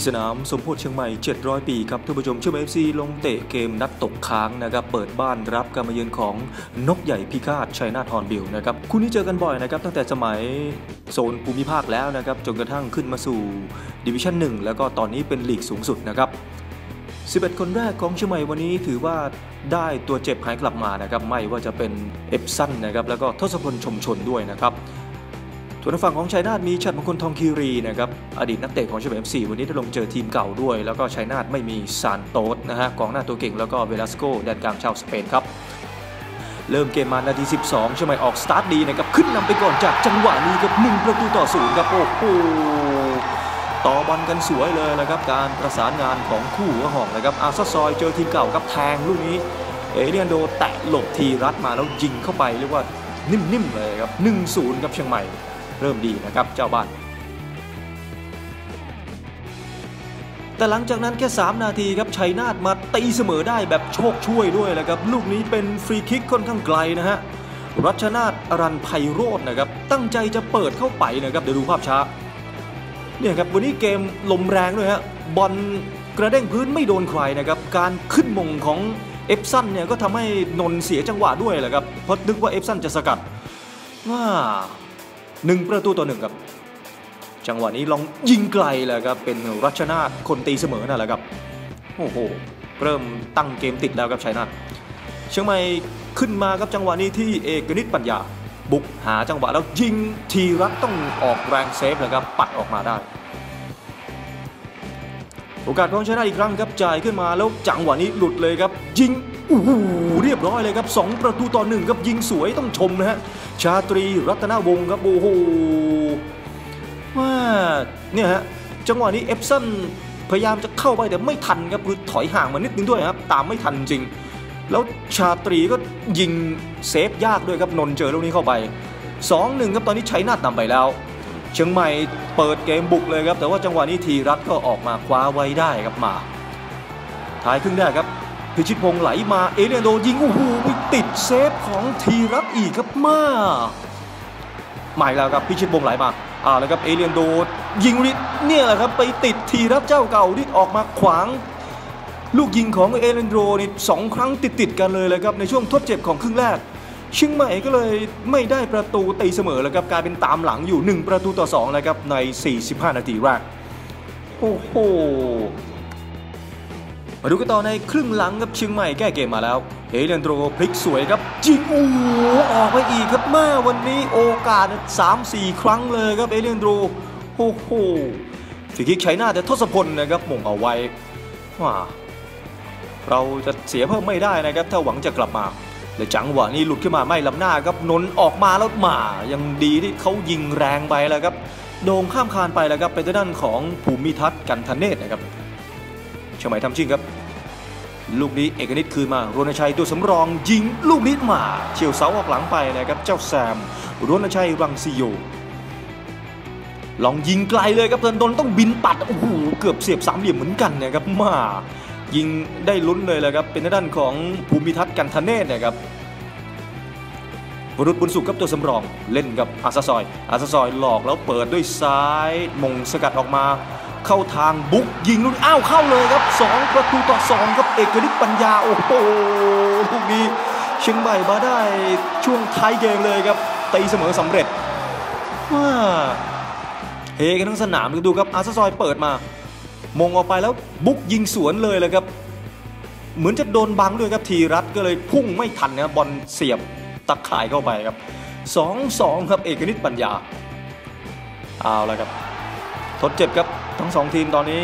ที่สนามสมโภชเชียงใหม่ 700 ปีครับท่านผู้ชมเชียงใหม่เอฟซีลงเตะเกมนัดตกค้างนะครับเปิดบ้านรับการมาเยือนของนกใหญ่พิฆาตชัยนาทฮอร์นบิลนะครับคู่นี้เจอกันบ่อยนะครับตั้งแต่สมัยโซนภูมิภาคแล้วนะครับจนกระทั่งขึ้นมาสู่ดิวิชั่น1 แล้วก็ตอนนี้เป็นลีกสูงสุดนะครับ11 คนแรกของเชียงใหม่วันนี้ถือว่าได้ตัวเจ็บหายกลับมานะครับไม่ว่าจะเป็นเอฟซันนะครับแล้วก็ทศพลชมชนด้วยนะครับ ส่วนฝั่งของชัยนาทมีชัดมงคลทองคีรีนะครับอดีตนักเตะของเชียงใหม่เอฟซีวันนี้ได้ลงเจอทีมเก่าด้วย แล้วก็ชัยนาทไม่มีซานโตสนะฮะกองหน้าตัวเก่งแล้วก็เวลาสโกแดนกลางชาวสเปนครับเริ่มเกมมานาที 12 เชียงใหม่ออกสตาร์ทดีนะครับ ขึ้นนำไปก่อนจากจังหวะนี้ครับ 1 ประตูต่อศูนย์ครับ โอ้โห ต่อบอลกันสวยเลยนะครับ การประสานงานของคู่หัวหอกนะครับ อาซาซอยเจอทีมเก่าครับแทงลูกนี้ เอเลียนโดแตะหลบทีรัดมาแล้วยิงเข้าไปเรียกว่านิ่มๆเลยครับ 1-0ครับเชียงใหม่ เริ่มดีนะครับเจ้าบ้าน แต่หลังจากนั้นแค่ 3 นาทีครับชัยนาทมาตีเสมอได้แบบโชคช่วยด้วยนะครับ ลูกนี้เป็นฟรีคิกค่อนข้างไกลนะฮะรัชนาทอรันไพโรจน์นะครับ ตั้งใจจะเปิดเข้าไปนะครับ เดี๋ยวดูภาพช้า เนี่ยครับ วันนี้เกมลมแรงด้วยฮะบอลกระเด้งพื้นไม่โดนใครนะครับ การขึ้นมงของเอฟซันเนี่ยก็ทำให้นนเสียจังหวะด้วยแหละครับเพราะนึกว่าเอฟซันจะสกัดว่า หนึ่งประตูต่อหนึ่งครับ จังหวะนี้ลองยิงไกลเลยครับ เป็นชัยนาทครับตีเสมอนั่นแหละครับ โอ้โห เริ่มตั้งเกมติดแล้วครับชัยนาทเชียงใหม่ขึ้นมาครับจังหวะนี้ที่เอกนิตปัญญา บุกหาจังหวะแล้วยิงทีรัตต้องออกแรงเซฟเลยครับปัดออกมาได้ โอกาสของชัยนาทอีกครั้งครับจ่ายขึ้นมาแล้วจังหวะนี้หลุดเลยครับ ยิงโอ้โหเรียบร้อยเลยครับสองประตูต่อหนึ่งครับยิงสวยต้องชมนะฮะชาตรีรัตนวงศ์ครับโอ้โหว่าเนี่ยฮะจังหวะนี้เอฟซันพยายามจะเข้าไปแต่ไม่ทันครับคือถอยห่างมานิดนึงด้วยครับ ตามไม่ทันจริง แล้วชาตรีก็ยิงเซฟยากด้วยครับนน์เจอลูกนี้เข้าไป 2-1ครับตอนนี้ชัยนาทนำไปแล้ว เชียงใหม่เปิดเกมบุกเลยครับ แต่ว่าจังหวะนี้ทีรัตก็ออกมาคว้าไว้ได้ครับมาท้ายครึ่งแรกครับ พิชิตพงษ์ไหลมาเอเลียนโดยิงโอ้โหไปติดเซฟของทีรัตอีกครับมาใหม่แล้วครับพิชิตพงษ์ไหลมาอ่าแล้วครับเอเลียนโดยิงลิเนี่ยแหละครับไปติดทีรัตเจ้าเก่าที่ออกมาขวาง ลูกยิงของเอเลนโดนี่สองครั้งติดติดกันเลยเลยครับในช่วงทดเจ็บของครึ่งแรก เชียงใหม่ก็เลยไม่ได้ประตูตีเสมอแล้วครับกลายเป็นตามหลังอยู่ 1 ประตูต่อ2แล้วครับใน 45 นาทีแรกโอ้โหมาดูกันต่อในครึ่งหลังครับเชียงใหม่แก้เกมมาแล้วเอเลนโดพลิกสวยครับยิงโอ้ออกไปอีกครับแม่วันนี้โอกาส 3-4 ครั้งเลยครับเอเลนโดโอ้โหฟรีคิกใช้หน้าแต่ทศพลนะครับมงเอาไว้ว้าเราจะเสียเพิ่มไม่ได้นะครับ ถ้าหวังจะกลับมา แต่จังหวะนี้หลุดขึ้นมาไม่ลำหน้าครับนนออกมาแล้วมายังดีที่เขายิงแรงไปแล้วครับโด่งข้ามคานไปแล้วครับเป็นด้านของภูมิทัศน์กันธเนศนะครับเชียทำชิงครับ ลูกนี้เอกนิตคืนมารณชัยตัวสำรองยิงลูกนี้มาเฉียวเสาออกหลังไปนะครับเจ้าแซมรณชัยรังสิโยลองยิงไกลเลยครับเทินดนต้องบินปัดโอ้โหเกือบเสียบสามเหลี่ยมเหมือนกันนะครับมา ยิงได้ลุ้นเลยแหละครับเป็นด้านของภูมิทัศน์กันธเนศนะครับวรุษบุญสุขกับตัวสำรองเล่นกับอาซาซอยอาซาซอยหลอกแล้วเปิดด้วยซ้ายมงสกัดออกมา เข้าทางบุกยิงลูกอ้าวเข้าเลยครับ 2 ประตูต่อ 2 ครับเอกนิตปัญญาโอ้โหลูกนี้เชียงใหม่มาได้ช่วงท้ายเกมเลยครับตีเสมอสำเร็จว้าเฮกันทั้งสนามดูครับอาซาซอยเปิดมา มงออกไปแล้วบุกยิงสวนเลยเลยครับ เหมือนจะโดนบังด้วยครับทีรัตก็เลยพุ่งไม่ทันนะบอลเสียบตะข่ายเข้าไปครับ 2-2 ครับเอกนิตปัญญา เอาละครับ ทดเจ็บครับทั้งสองทีมตอนนี้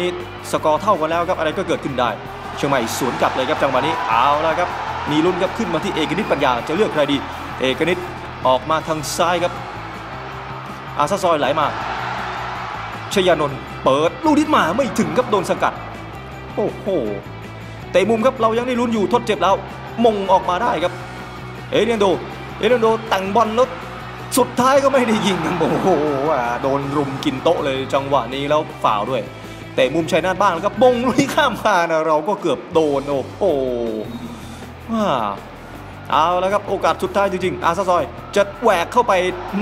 สกอร์เท่ากันแล้วครับอะไรก็เกิดขึ้นได้ เชียงใหม่สวนกลับเลยครับจังหวะนี้เอาละครับมีลุ้นครับขึ้นมาที่เอกนิตปัญญาจะเลือกใครดี เอกนิตออกมาทางซ้ายครับอาซาซอยไหลมา ชยานนท์เปิดลูกนิดมาไม่ถึงครับโดนสกัด โอ้โหเตะมุมครับเรายังได้ลุ้นอยู่ทดเจ็บแล้วมงออกมาได้ครับ เอเลียนโด เอเลียนโดแต่งบอลแล้วสุดท้ายก็ไม่ได้ยิงครับโอ้โหโดนรุมกินโต๊ะเลยจังหวะนี้แล้วฝ่าวด้วยเตะมุมชัยนาทบ้างแล้วครับมงลุยข้ามคานนะเราก็เกือบโดนโอ้โหว้าเอาแล้วครับโอกาสสุดท้ายจริงๆอาซาซอย จะแหวกเข้าไป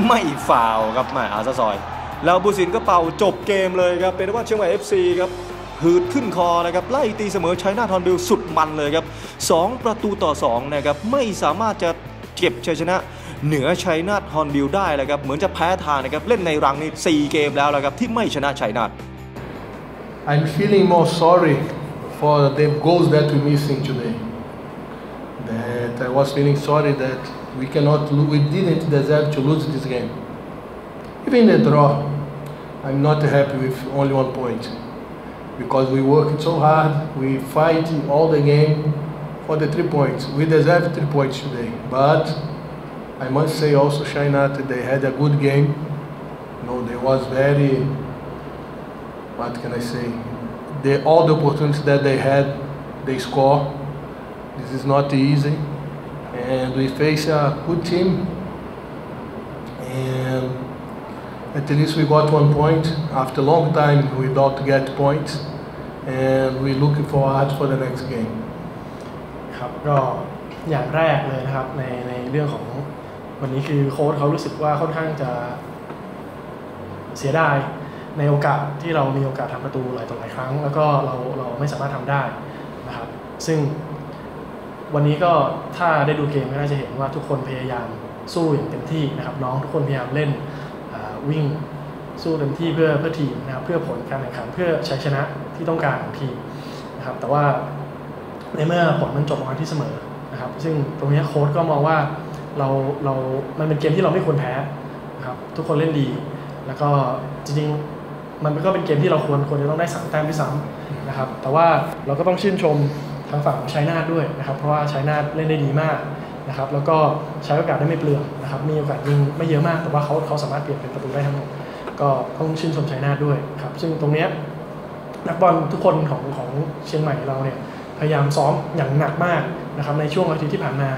ไม่ฟาวล์ครับมาอาซาซอย แล้วบูสินก็เป่าจบเกมเลยครับเป็นว่าเชียงใหม่ FC ครับหืดขึ้นคอนะครับไล่ตีเสมอชัยนาทฮอร์นบิลสุดมันเลยครับ2ประตูต่อ2นะครับไม่สามารถจะเก็บชัยชนะเหนือชัยนาทฮอร์นบิลได้เลยครับเหมือนจะแพ้ทางนะครับเล่นในรังนี้4เกมแล้วละครับที่ไม่ชนะชัยนาท I'm feeling more sorry for the goals that we missing today. That I was feeling sorry that we cannot, we didn't deserve to lose this game. Even the draw, I'm not happy with only one point because we worked so hard, we fight all the game for the three points. We deserve three points today, but I must say also China they had a good game. You know, they was very what can I say? They, all the opportunities that they had, they score. This is not easy, and we face a good team. And at least we got one point after a long time without get points, and we looking forward for the next game. ครับก็อย่างแรกเลยนะครับในในเรื่องของวันนี้คือโค้ชเขารู้สึกว่าค่อนข้างจะเสียดายในโอกาสที่เรามีโอกาสทำประตูหลายต่อหลายครั้ง แล้วก็เราเราไม่สามารถทำได้นะครับ ซึ่งวันนี้ก็ถ้าได้ดูเกมก็น่าจะเห็นว่าทุกคนพยายามสู้อย่างเต็มที่นะครับ น้องทุกคนพยายามเล่น วิ่งสู้เต็มที่เพื่อเพื่อทีมนะครับเพื่อผลการแข่งขันเพื่อชัยชนะที่ต้องการของทีมนะครับแต่ว่าในเมื่อผลมันจบออกมาที่เสมอนะครับซึ่งตรงนี้โค้ชก็มองว่าเราเรามันเป็นเกมที่เราไม่ควรแพ้นะครับทุกคนเล่นดี แล้วก็จริงๆมันก็เป็นเกมที่เราควรควรจะต้องได้สามแต้มที่ซ้ำนะครับแต่ว่าเราก็ต้องชื่นชมทางฝั่งของชัยนาทด้วยนะครับเพราะว่าชัยนาทเล่นได้ดีมาก นะครับแล้วก็ใช้โอกาสได้ไม่เปลืองนะครับมีโอกาสยิงไม่เยอะมากแต่ว่าเขาเขาสามารถเปลี่ยนเป็นประตูได้ทั้งหมดก็ต้องชื่นชมชัยนาทด้วยครับซึ่งตรงเนี้ยนักบอลทุกคนของของเชียงใหม่เราเนี่ยพยายามซ้อมอย่างหนักมากนะครับในช่วงอาทิตย์ที่ผ่านมา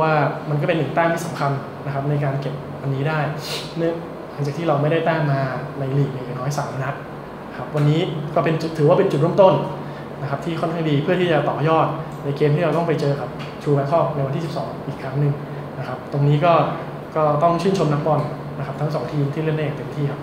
ว่ามันก็เป็นหนึ่งแต้มที่สำคัญนะครับในการเก็บอันนี้ได้เนื่องหลังจากที่เราไม่ได้แต้มมาในลีกอย่างน้อยสามนัดครับวันนี้ก็เป็นถือว่าเป็นจุดเริ่มต้นนะครับที่ค่อนข้างดีเพื่อที่จะต่อยอดในเกมที่เราต้องไปเจอกับ ทูแบงคอกในวันที่ 12 อีกครั้งหนึ่งนะครับ ตรงนี้ก็ก็ต้องชื่นชมนักบอลนะครับทั้งสองทีมที่เล่นได้อย่างเต็มที่ครับ